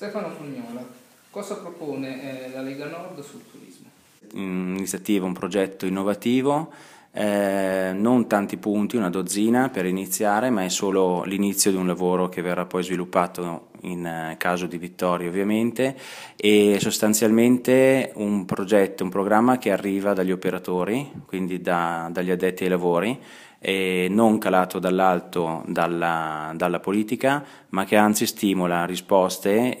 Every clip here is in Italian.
Stefano Fognola, cosa propone eh, la Lega Nord sul turismo? Un'iniziativa, un progetto innovativo, eh, non tanti punti, una dozzina per iniziare, ma è solo l'inizio di un lavoro che verrà poi sviluppato in eh, caso di vittoria ovviamente e sostanzialmente un progetto, un programma che arriva dagli operatori, quindi da, dagli addetti ai lavori e non calato dall'alto dalla, dalla, politica, ma che anzi stimola risposte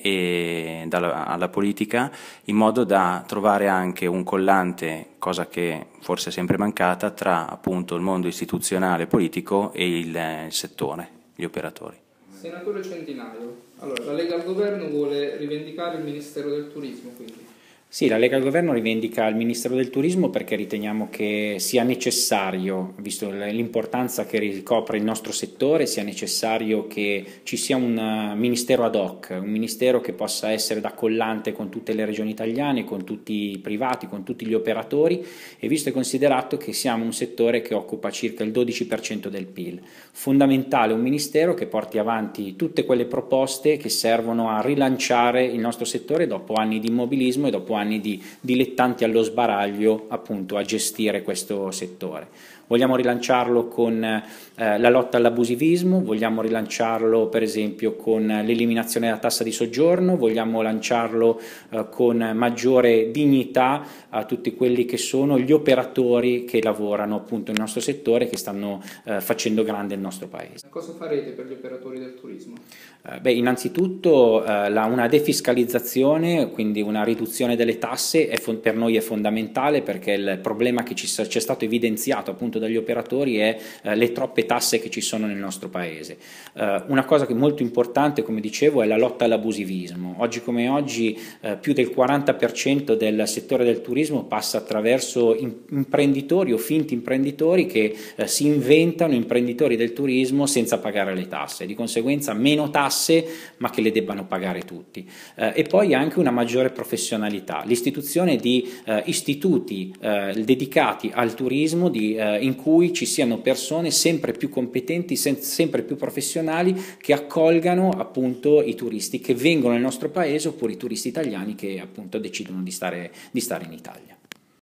dalla, alla politica in modo da trovare anche un collante, cosa che forse è sempre mancata, tra appunto il mondo istituzionale politico e il, il settore, gli operatori. Senatore Centinaio, allora, la Lega al governo vuole rivendicare il Ministero del Turismo, quindi. Sì, la Lega al Governo rivendica il Ministero del Turismo perché riteniamo che sia necessario, visto l'importanza che ricopre il nostro settore, sia necessario che ci sia un uh, Ministero ad hoc, un Ministero che possa essere da collante con tutte le regioni italiane, con tutti i privati, con tutti gli operatori e visto e considerato che siamo un settore che occupa circa il 12% del PIL. Fondamentale un Ministero che porti avanti tutte quelle proposte che servono a rilanciare il nostro settore dopo anni di immobilismo e dopo anni anni di dilettanti allo sbaraglio appunto a gestire questo settore. Vogliamo rilanciarlo con eh, la lotta all'abusivismo, vogliamo rilanciarlo per esempio con l'eliminazione della tassa di soggiorno, vogliamo lanciarlo eh, con maggiore dignità a tutti quelli che sono gli operatori che lavorano appunto nel nostro settore e che stanno eh, facendo grande il nostro paese. Cosa farete per gli operatori del turismo? Eh, beh, innanzitutto eh, la, una defiscalizzazione, quindi una riduzione delle tasse per noi è fondamentale perché il problema che ci è stato evidenziato appunto dagli operatori è eh, le troppe tasse che ci sono nel nostro paese. Eh, una cosa che è molto importante, come dicevo, è la lotta all'abusivismo. Oggi come oggi eh, più del 40% del settore del turismo passa attraverso imprenditori o finti imprenditori che eh, si inventano imprenditori del turismo senza pagare le tasse, di conseguenza meno tasse ma che le debbano pagare tutti. Eh, e poi anche una maggiore professionalità, l'istituzione di eh, istituti dedicati al turismo di, in cui ci siano persone sempre più competenti, sempre più professionali che accolgano appunto i turisti che vengono nel nostro paese oppure i turisti italiani che appunto decidono di stare, di stare in Italia.